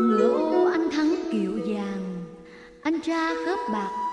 ngựa ô anh thắng kiệu vàng anh ra khớp bạc